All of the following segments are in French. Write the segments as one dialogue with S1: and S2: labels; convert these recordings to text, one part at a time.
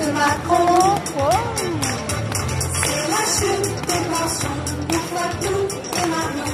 S1: de Macron. Oh. C'est la chute des pensions, une fois tout est marron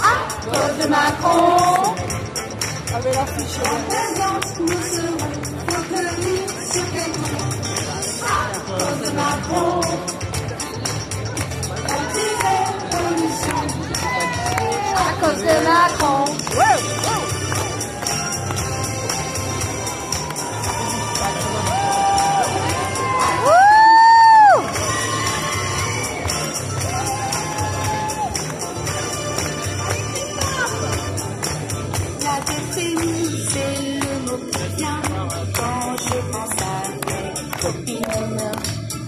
S1: À cause de Macron. Avec la fiche. En nous serons retenus sur quelqu'un À cause de Macron À cause de Macron. tes mots, c'est le mot bien. quand je pense à mes copines.